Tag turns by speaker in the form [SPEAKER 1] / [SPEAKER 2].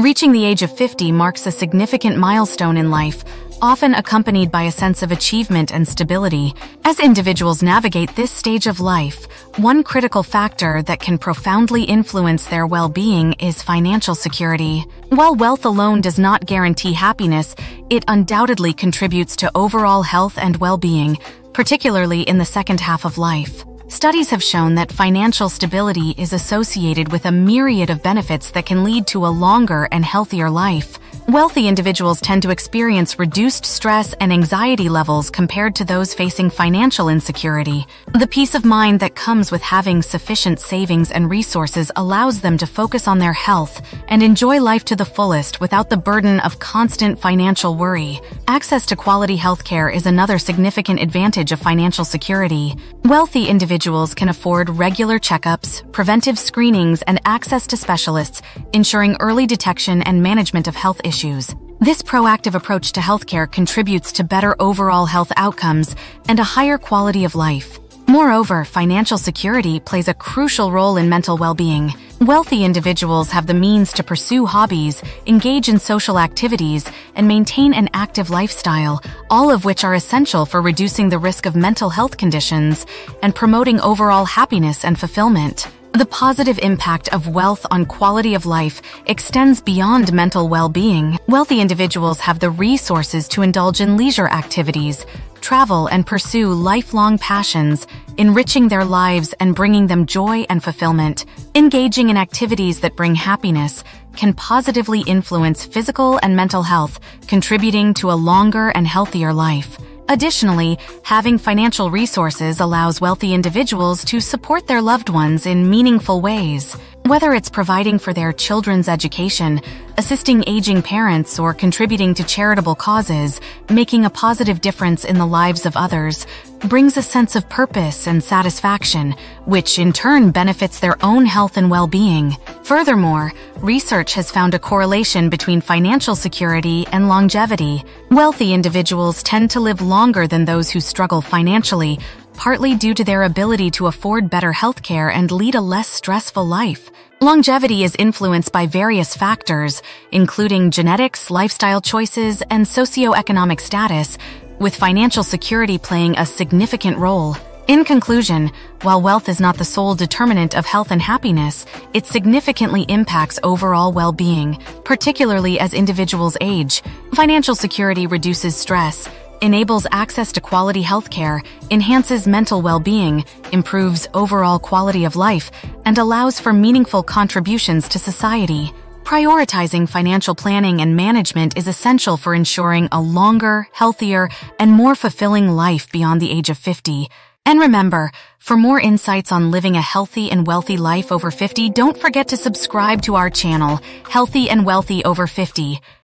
[SPEAKER 1] Reaching the age of 50 marks a significant milestone in life, often accompanied by a sense of achievement and stability. As individuals navigate this stage of life, one critical factor that can profoundly influence their well-being is financial security. While wealth alone does not guarantee happiness, it undoubtedly contributes to overall health and well-being, particularly in the second half of life. Studies have shown that financial stability is associated with a myriad of benefits that can lead to a longer and healthier life. Wealthy individuals tend to experience reduced stress and anxiety levels compared to those facing financial insecurity. The peace of mind that comes with having sufficient savings and resources allows them to focus on their health and enjoy life to the fullest without the burden of constant financial worry. Access to quality healthcare is another significant advantage of financial security. Wealthy individuals can afford regular checkups, preventive screenings, and access to specialists, ensuring early detection and management of health issues issues. This proactive approach to healthcare contributes to better overall health outcomes and a higher quality of life. Moreover, financial security plays a crucial role in mental well-being. Wealthy individuals have the means to pursue hobbies, engage in social activities, and maintain an active lifestyle, all of which are essential for reducing the risk of mental health conditions and promoting overall happiness and fulfillment. The positive impact of wealth on quality of life extends beyond mental well-being. Wealthy individuals have the resources to indulge in leisure activities, travel and pursue lifelong passions, enriching their lives and bringing them joy and fulfillment. Engaging in activities that bring happiness can positively influence physical and mental health, contributing to a longer and healthier life. Additionally, having financial resources allows wealthy individuals to support their loved ones in meaningful ways. Whether it's providing for their children's education, assisting aging parents, or contributing to charitable causes, making a positive difference in the lives of others, brings a sense of purpose and satisfaction, which in turn benefits their own health and well-being. Furthermore, research has found a correlation between financial security and longevity. Wealthy individuals tend to live longer than those who struggle financially, partly due to their ability to afford better healthcare and lead a less stressful life. Longevity is influenced by various factors, including genetics, lifestyle choices, and socioeconomic status, with financial security playing a significant role. In conclusion, while wealth is not the sole determinant of health and happiness, it significantly impacts overall well-being, particularly as individuals age. Financial security reduces stress, enables access to quality healthcare, enhances mental well-being, improves overall quality of life, and allows for meaningful contributions to society. Prioritizing financial planning and management is essential for ensuring a longer, healthier, and more fulfilling life beyond the age of 50. And remember, for more insights on living a healthy and wealthy life over 50, don't forget to subscribe to our channel, Healthy and Wealthy Over 50.